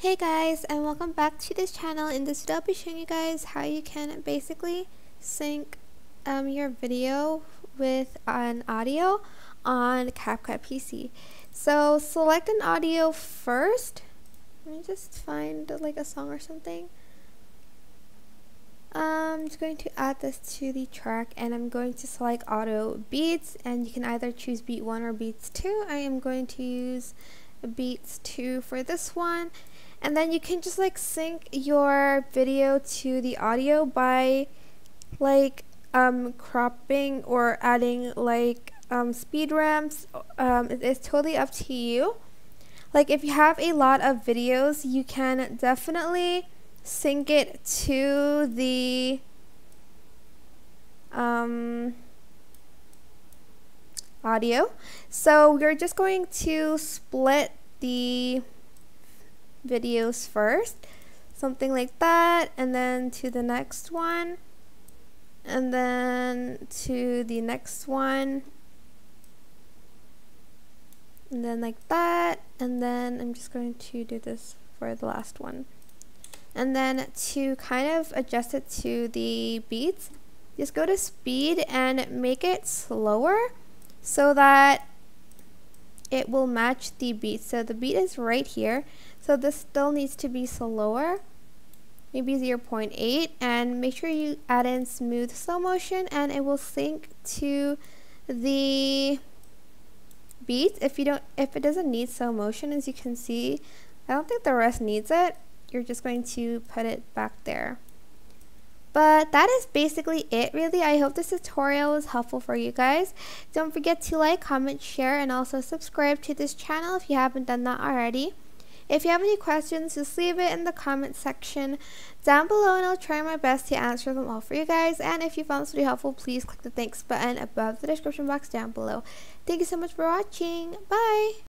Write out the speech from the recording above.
Hey guys and welcome back to this channel. In this video I'll be showing you guys how you can basically sync um, your video with an audio on CapCut PC. So select an audio first. Let me just find like a song or something. I'm just going to add this to the track and I'm going to select auto beats and you can either choose beat 1 or beats 2. I am going to use beats 2 for this one and then you can just like sync your video to the audio by like um, cropping or adding like um, speed ramps. Um, it's totally up to you. Like if you have a lot of videos you can definitely sync it to the um, audio. So we're just going to split the videos first something like that and then to the next one and then to the next one and then like that and then I'm just going to do this for the last one. And then to kind of adjust it to the beats just go to speed and make it slower so that it will match the beat. So the beat is right here. So this still needs to be slower maybe 0.8 and make sure you add in smooth slow motion and it will sync to the beat. If you don't if it doesn't need slow motion as you can see I don't think the rest needs it. You're just going to put it back there but that is basically it really. I hope this tutorial was helpful for you guys. Don't forget to like, comment, share, and also subscribe to this channel if you haven't done that already. If you have any questions, just leave it in the comment section down below and I'll try my best to answer them all for you guys. And if you found this video helpful, please click the thanks button above the description box down below. Thank you so much for watching. Bye!